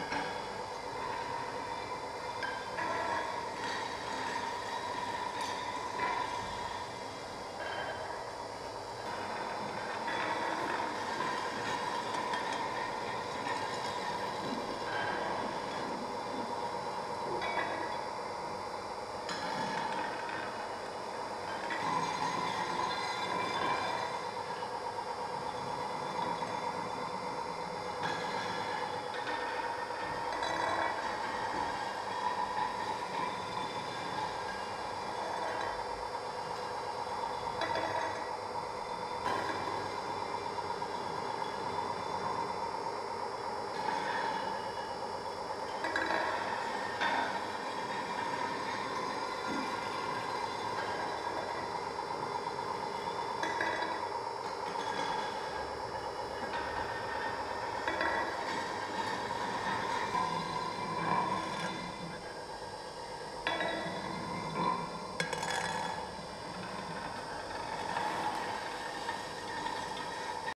you